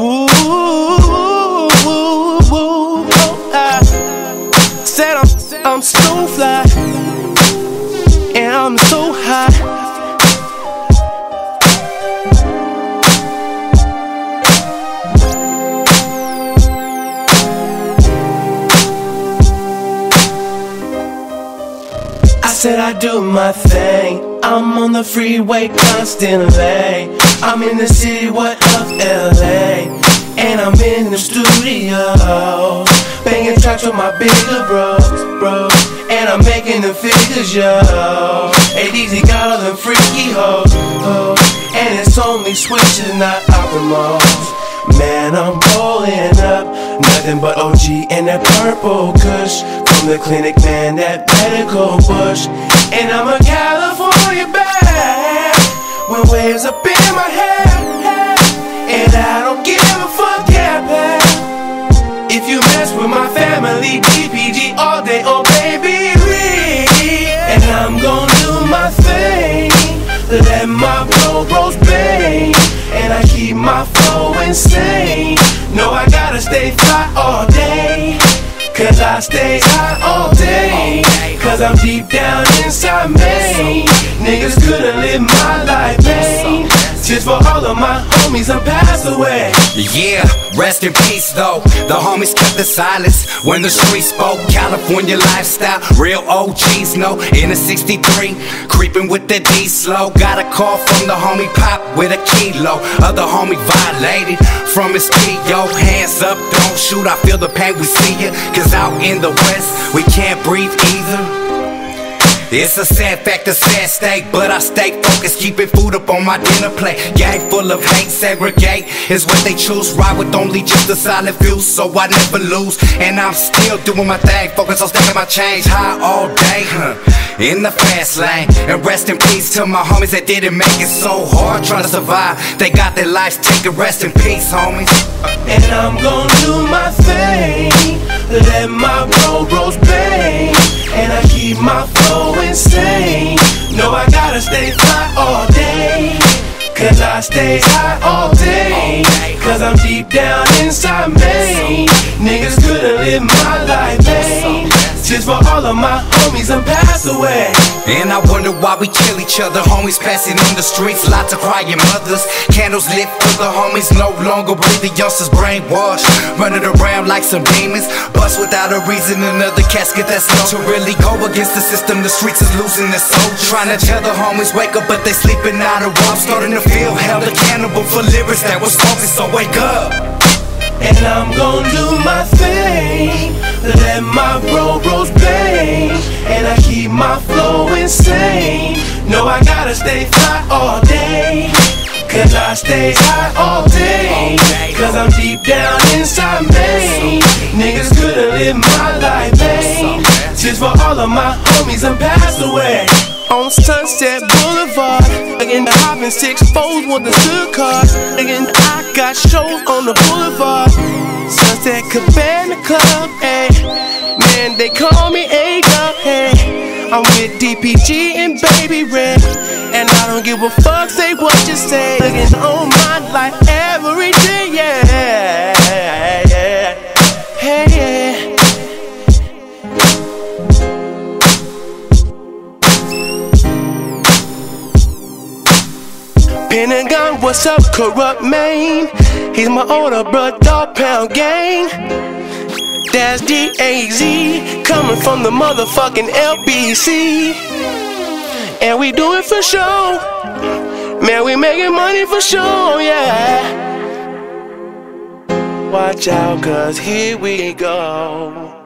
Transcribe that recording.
Ooh, ooh, ooh, oh, I said I'm, I'm so fly, and I'm so high. I said I do my thing. I'm on the freeway constantly. I'm in the city, what of LA? And I'm in the studio. Banging tracks with my bigger bros, bro. And I'm making the figures, yo. Hey, Daz got all them freaky hoes. And it's only switches, not optimals. Man, I'm rolling up. Nothing but OG and that purple kush. From the clinic, man, that medical bush. And I'm a California bad. When waves up in my head. And I don't give a fuck, yeah. If you mess with my family, DPG all day, oh baby, we. And I'm gonna do my thing. Let my bro bros bang. And I keep my flow insane. No, I gotta stay fly all day. Cause I stay high all day. Cause I'm deep down inside me. Niggas couldn't live my life, man. Just for all of my homies that passed away. Yeah, rest in peace though. The homies kept the silence when the streets spoke. California lifestyle, real OGs no. In a 63, creeping with the D slow. Got a call from the homie Pop with a kilo. Other homie violated from his yo. Hands up, don't shoot. I feel the pain, we see it. Cause out in the west, we can't breathe either. It's a sad fact, a sad state, but I stay focused, keeping food up on my dinner plate. Gang full of hate, segregate is what they choose. Ride with only just a solid few, so I never lose. And I'm still doing my thing, focus on stacking my change high all day, huh? In the fast lane, and rest in peace to my homies that didn't make it so hard trying to survive. They got their lives taken, rest in peace, homies. And I'm gonna do my thing. Let my bro bros bang. And I keep my flow insane. No, I gotta stay fly all day. Cause I stay high all day. Cause I'm deep down inside me. Niggas couldn't live my life, man. Just for all of my homies and pass away. And I wonder why we kill each other. Homies passing in the streets, lots of crying mothers. Candles lit for the homies, no longer breathing. Youngsters brainwashed, running around like some demons. Bust without a reason, another casket that's low. To really go against the system, the streets is losing their soul. Trying to tell the homies wake up, but they sleeping out of warm. Starting to feel held accountable for lyrics that was spoken, so wake up. And I'm gonna do my thing. Let my bro bros bang. And I keep my flow insane. No, I gotta stay fly all day. Cause I stay high all day. Cause I'm deep down inside me. Niggas couldn't live my life, man. Just for all of my homies and passed away. On Sunset Boulevard, again the hopping six foes with the stood car. Again, I got shows on the boulevard. Sunset Cabana Club, ayy. Man, they call me A Dubb, hey. I'm with DPG and Baby Red. And I don't give a fuck, say what you say. Looking on my life every day, yeah. Pentagon, what's up, Kurupt man? He's my older brother, dog pound gang. That's D-A-Z, coming from the motherfucking LBC. And we do it for sure. Man, we making money for sure, yeah. Watch out, cause here we go.